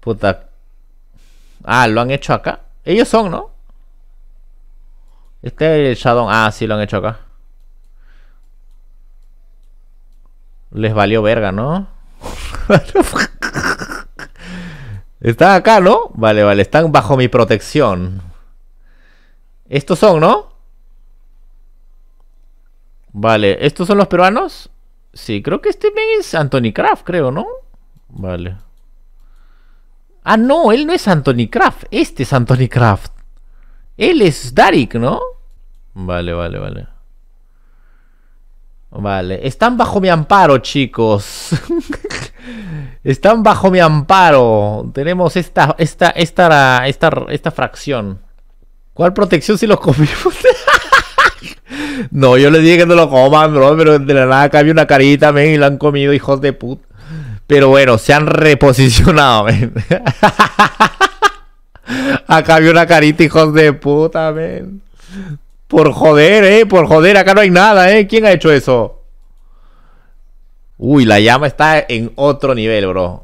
Puta. Ah, lo han hecho acá. Ellos son, ¿no? Este Shadow. Ah, sí, lo han hecho acá. Les valió verga, ¿no? Están acá, ¿no? Vale, vale. Están bajo mi protección. Estos son, ¿no? Vale. ¿Estos son los peruanos? Sí, creo que este es Anthony Kraft, creo, ¿no? Vale. Ah, no, él no es Anthony Kraft. Este es Anthony Kraft. Él es Darik, ¿no? Vale, vale, vale. Vale, están bajo mi amparo, chicos. están bajo mi amparo. Tenemos esta, esta, esta, esta, esta fracción. ¿Cuál protección si los comimos? no, yo les dije que no lo coman, bro, pero de la nada cambia una carita, men, y lo han comido, hijos de puta. Pero bueno, se han reposicionado, men. acá había una carita, hijos de puta, men. Por joder, eh, por joder, acá no hay nada, eh. ¿Quién ha hecho eso? Uy, la llama está en otro nivel, bro.